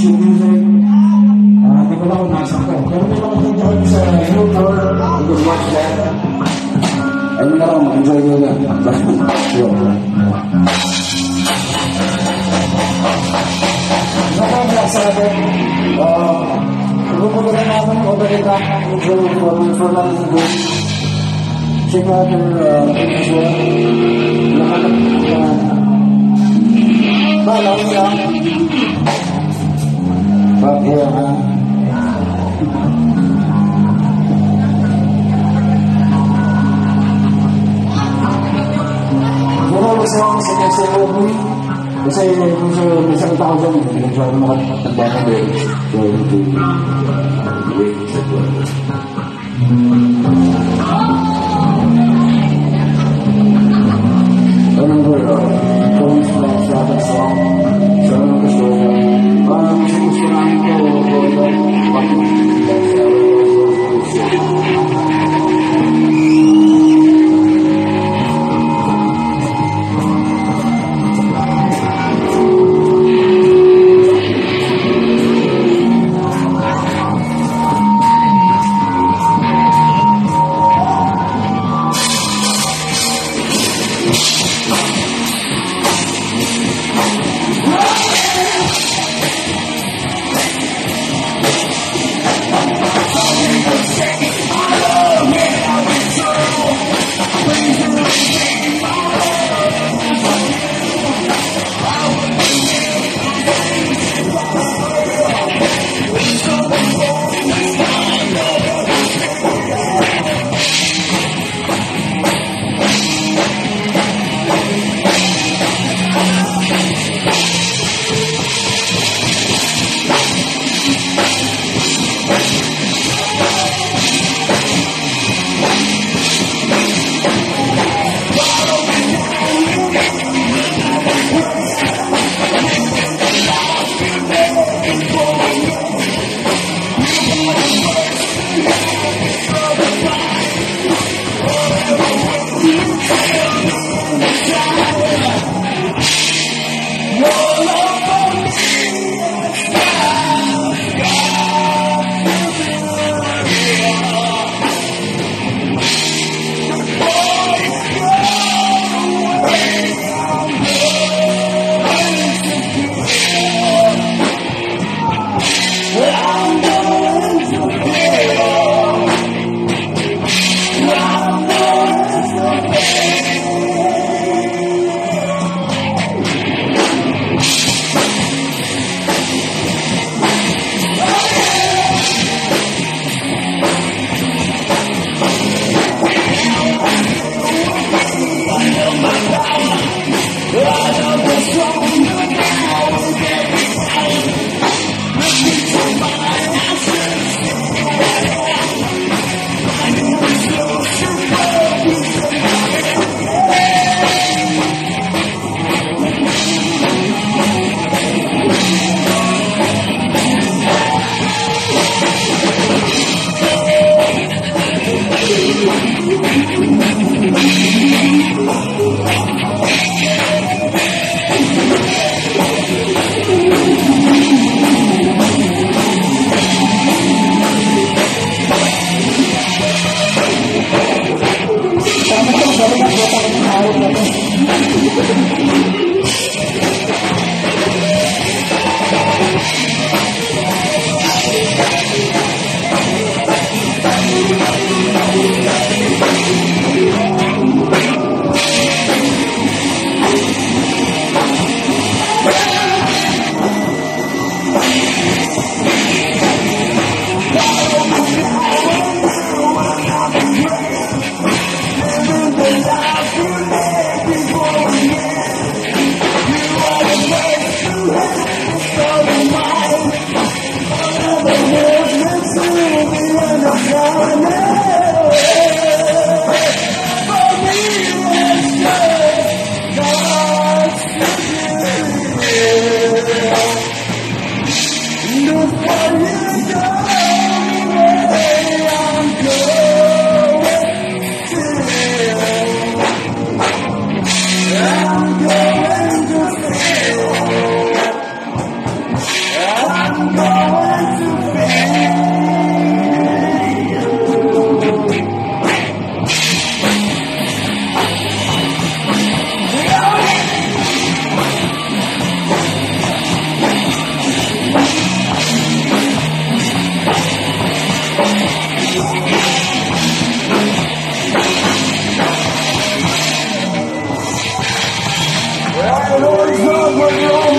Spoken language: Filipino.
YouTube music. Ah, Hindi ko lang kung nasa ko. Pero may mga video ko sa YouTube. You can watch that. Ayun na lang, enjoy nyo yan. Yun. Nakakaya sa atin, ah, Pupunta na namin ang lang sa doon. Check out your uh, uh, Balaw nila. Phật hiểu hả? Kalau saya saya saya bumi, saya saya bisa tahu jam yang jual makan tempat ada jual itu, duit sebulan. Bye. Thank you. I know it's not what